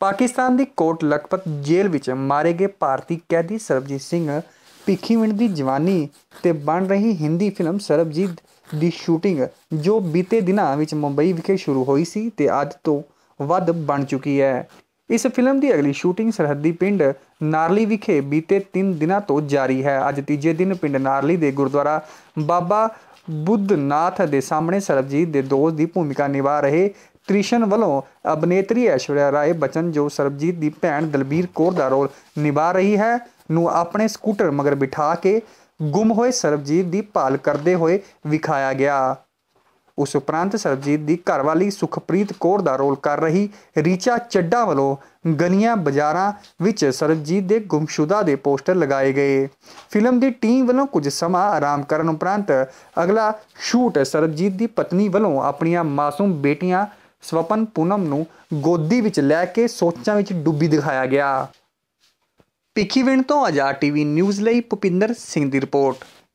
ਪਾਕਿਸਤਾਨ ਦੀ ਕੋਟ ਲਖਪਤ ਜੇਲ੍ਹ ਵਿੱਚ ਮਾਰੇ ਗਏ ਭਾਰਤੀ ਕੈਦੀ ਸਰਬਜੀਤ ਸਿੰਘ ਭਿੱਖੀਵਿੰਡ ਦੀ ਜਵਾਨੀ ਤੇ ਬਣ ਰਹੀ ਹਿੰਦੀ ਫਿਲਮ ਸਰਬਜੀਤ ਦੀ ਸ਼ੂਟਿੰਗ, ਜੋ ਬੀਤੇ ਦਿਨਾਂ ਵਿੱਚ ਮੁੰਬਈ ਵਿਖੇ ਸ਼ੁਰੂ ਹੋਈ ਸੀ ਤੇ ਅੱਜ ਤੋਂ ਵੱਧ ਬਣ ਚੁੱਕੀ ਹੈ। ਇਸ ਫਿਲਮ ਦੀ ਅਗਲੀ ਸ਼ੂਟਿੰਗ ਸਰਹੱਦੀ ਪਿੰਡ ਨਾਰਲੀ ਵਿਖੇ ਬੀਤੇ 3 ਦਿਨਾਂ ਤੋਂ ਜਾਰੀ ਹੈ। ਅੱਜ ਤੀਜੇ ਦਿਨ ਪਿੰਡ ਨਾਰਲੀ ਦੇ ਗੁਰਦੁਆਰਾ ਬਾਬਾ ਬੁੱਧਨਾਥ ਦੇ ਸਾਹਮਣੇ ਸਰਬਜੀਤ ਦੇ ਦੋਸਤ ਦੀ ਭੂਮਿਕਾ ਨਿਭਾ ਰਹੇ ਤ੍ਰਿਸ਼ਨ ਵੱਲੋਂ ਅਭਿਨੇਤਰੀ ਐਸ਼ਵਰਿਆ ਰਾਏ ਬਚਨ, ਜੋ ਸਰਬਜੀਤ ਦੀ ਭੈਣ ਦਲਬੀਰ ਕੌਰ ਦਾ ਰੋਲ ਨਿਭਾ ਰਹੀ ਹੈ, ਨੂੰ ਆਪਣੇ ਸਕੂਟਰ ਮਗਰ ਬਿਠਾ ਕੇ ਗੁੰਮ ਹੋਏ ਸਰਬਜੀਤ ਦੀ ਭਾਲ ਕਰਦੇ ਹੋਏ ਵਿਖਾਇਆ ਗਿਆ। ਉਸ ਉਪਰੰਤ ਸਰਬਜੀਤ ਦੀ ਘਰਵਾਲੀ ਸੁਖਪ੍ਰੀਤ ਕੌਰ ਦਾ ਰੋਲ ਕਰ ਰਹੀ ਰੀਚਾ ਚੱਡਾ ਵੱਲੋਂ ਗਨੀਆਂ ਬਾਜ਼ਾਰਾਂ ਵਿੱਚ ਸਰਬਜੀਤ ਦੇ ਗੁੰਮਸ਼ੁਦਾ ਦੇ ਪੋਸਟਰ ਲਗਾਏ ਗਏ। ਫਿਲਮ ਦੀ ਟੀਮ ਵੱਲੋਂ ਕੁਝ ਸਮਾਂ ਆਰਾਮ ਕਰਨ ਉਪਰੰਤ ਅਗਲਾ ਸ਼ੂਟ ਸਰਬਜੀਤ ਦੀ ਪਤਨੀ ਵੱਲੋਂ ਆਪਣੀਆਂ ਮਾਸੂਮ ਬੇਟੀਆਂ ਸਵਪਨ ਪੂਨਮ ਨੂੰ ਗੋਦੀ ਵਿੱਚ ਲੈ ਕੇ ਸੋਚਾਂ ਵਿੱਚ ਡੁੱਬੀ ਦਿਖਾਇਆ ਗਿਆ। ਭਿੱਖੀਵਿੰਡ ਤੋਂ ਆਜ਼ਾਦ ਟੀਵੀ ਨਿਊਜ਼ ਲਈ ਭੁਪਿੰਦਰ ਸਿੰਘ ਦੀ ਰਿਪੋਰਟ।